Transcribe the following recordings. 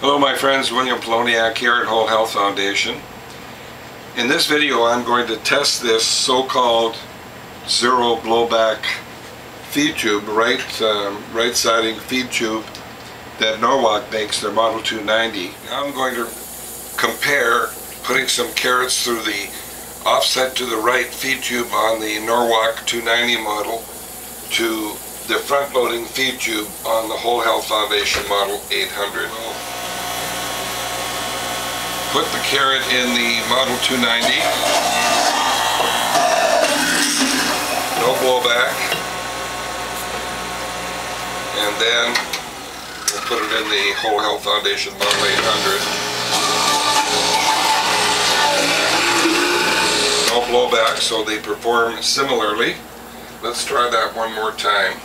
Hello my friends, William Polowniak here at Whole Health Foundation. In this video I'm going to test this so-called zero blowback feed tube, right, um, right siding feed tube that Norwalk makes their Model 290. I'm going to compare putting some carrots through the offset to the right feed tube on the Norwalk 290 model to the front-loading feed tube on the Whole Health Foundation Model 800. Put the carrot in the Model 290. No blowback. And then we'll put it in the Whole Health Foundation Model 800. No blowback, so they perform similarly. Let's try that one more time.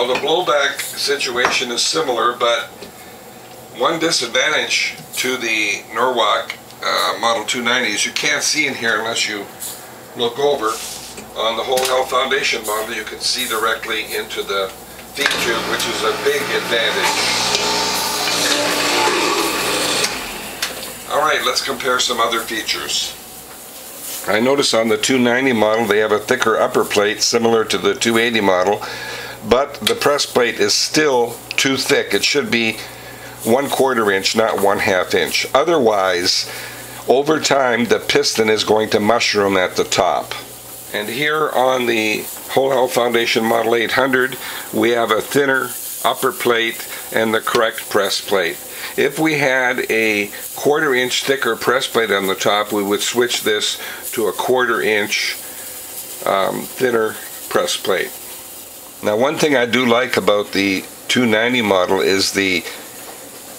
Well, the blowback situation is similar, but one disadvantage to the Norwalk uh, Model 290 is you can't see in here unless you look over. On the Whole Health Foundation model, you can see directly into the feed tube, which is a big advantage. All right, let's compare some other features. I notice on the 290 model they have a thicker upper plate similar to the 280 model but the press plate is still too thick. It should be one quarter inch, not one half inch. Otherwise, over time, the piston is going to mushroom at the top. And here on the Whole Health Foundation Model 800, we have a thinner upper plate and the correct press plate. If we had a quarter inch thicker press plate on the top, we would switch this to a quarter inch um, thinner press plate. Now one thing I do like about the 290 model is the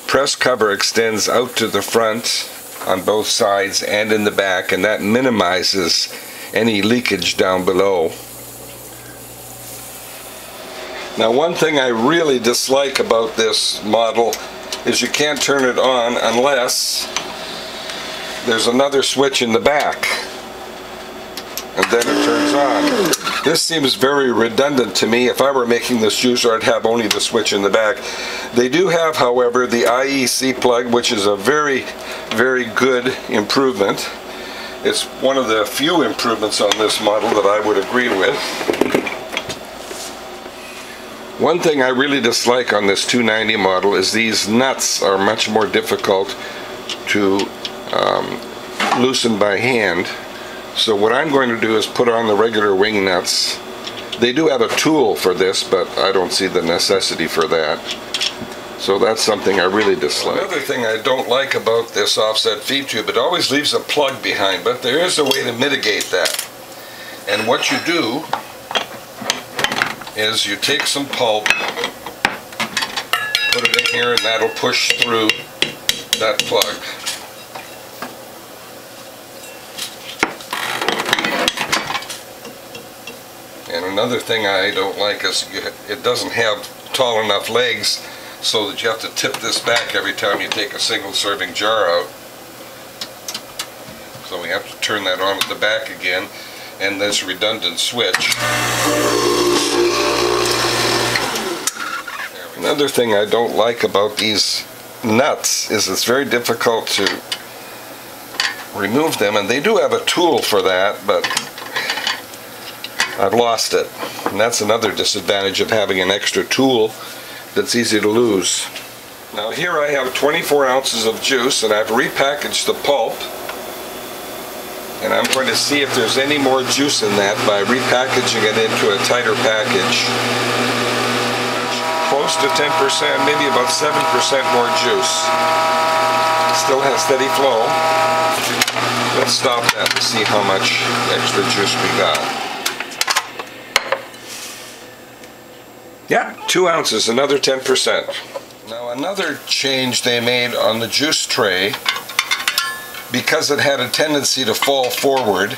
press cover extends out to the front on both sides and in the back and that minimizes any leakage down below. Now one thing I really dislike about this model is you can't turn it on unless there's another switch in the back and then it turns on. This seems very redundant to me. If I were making this juicer, I'd have only the switch in the back. They do have, however, the IEC plug, which is a very, very good improvement. It's one of the few improvements on this model that I would agree with. One thing I really dislike on this 290 model is these nuts are much more difficult to um, loosen by hand so what I'm going to do is put on the regular wing nuts. They do have a tool for this, but I don't see the necessity for that. So that's something I really dislike. Another thing I don't like about this offset feed tube, it always leaves a plug behind, but there is a way to mitigate that. And what you do is you take some pulp, put it in here, and that'll push through that plug. And another thing I don't like is it doesn't have tall enough legs so that you have to tip this back every time you take a single serving jar out. So we have to turn that on at the back again and this redundant switch. Another thing I don't like about these nuts is it's very difficult to remove them and they do have a tool for that but I've lost it. And that's another disadvantage of having an extra tool that's easy to lose. Now here I have 24 ounces of juice and I've repackaged the pulp and I'm going to see if there's any more juice in that by repackaging it into a tighter package. Close to 10%, maybe about 7% more juice. Still has steady flow. Let's stop that and see how much extra juice we got. Yeah, two ounces, another 10%. Now another change they made on the juice tray, because it had a tendency to fall forward,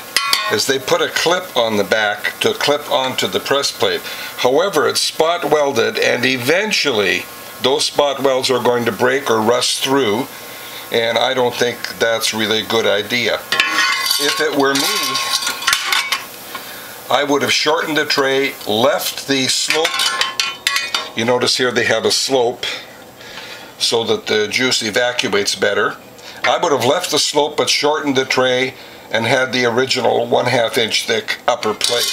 is they put a clip on the back to clip onto the press plate. However, it's spot welded and eventually those spot welds are going to break or rust through and I don't think that's really a good idea. If it were me, I would have shortened the tray, left the slope, you notice here they have a slope so that the juice evacuates better. I would have left the slope but shortened the tray and had the original one half inch thick upper plate.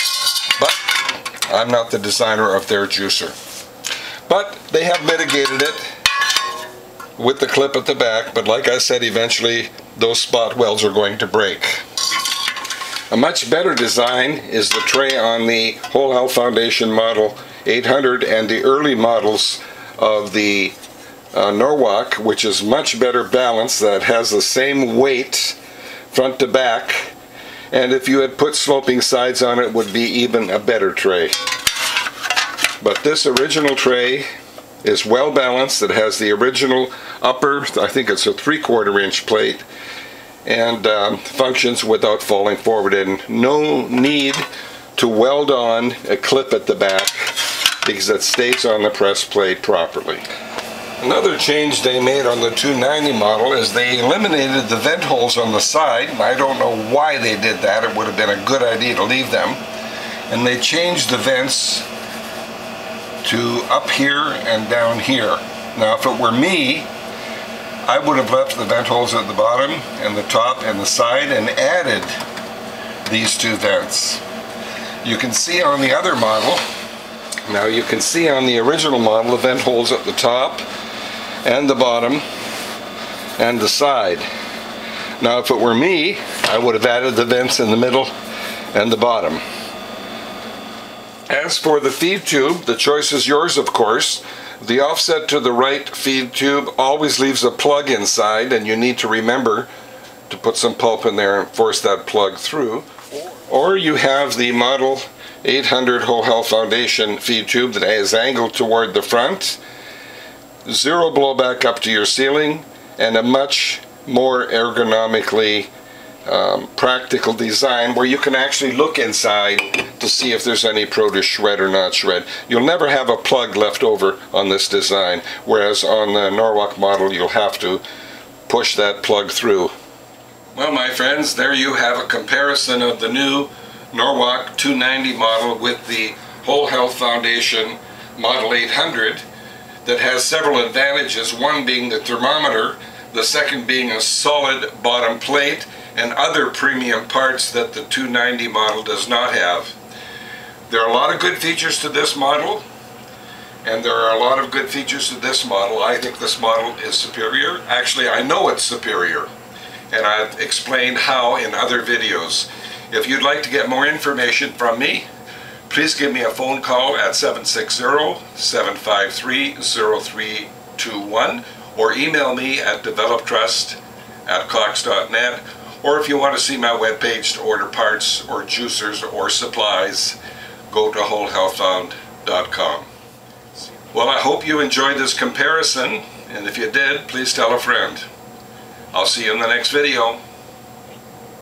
But I'm not the designer of their juicer. But they have mitigated it with the clip at the back, but like I said, eventually those spot welds are going to break. A much better design is the tray on the Whole Health Foundation Model 800 and the early models of the uh, Norwalk, which is much better balanced, that has the same weight front to back. And if you had put sloping sides on it would be even a better tray. But this original tray is well balanced. It has the original upper I think it's a three-quarter inch plate and um, functions without falling forward and no need to weld on a clip at the back because it stays on the press plate properly. Another change they made on the 290 model is they eliminated the vent holes on the side. I don't know why they did that. It would have been a good idea to leave them. And they changed the vents to up here and down here. Now if it were me, I would have left the vent holes at the bottom and the top and the side and added these two vents. You can see on the other model, now you can see on the original model the vent holes at the top and the bottom and the side. Now if it were me, I would have added the vents in the middle and the bottom. As for the feed tube, the choice is yours of course. The offset to the right feed tube always leaves a plug inside and you need to remember to put some pulp in there and force that plug through. Or you have the Model 800 Whole Health Foundation feed tube that is angled toward the front zero blowback up to your ceiling, and a much more ergonomically um, practical design where you can actually look inside to see if there's any produce shred or not shred. You'll never have a plug left over on this design, whereas on the Norwalk model you'll have to push that plug through. Well my friends, there you have a comparison of the new Norwalk 290 model with the Whole Health Foundation Model 800 that has several advantages, one being the thermometer, the second being a solid bottom plate, and other premium parts that the 290 model does not have. There are a lot of good features to this model, and there are a lot of good features to this model. I think this model is superior. Actually, I know it's superior, and I've explained how in other videos. If you'd like to get more information from me, please give me a phone call at 760-753-0321 or email me at developtrust at cox.net or if you want to see my webpage to order parts or juicers or supplies, go to wholehealthfound.com. Well, I hope you enjoyed this comparison, and if you did, please tell a friend. I'll see you in the next video.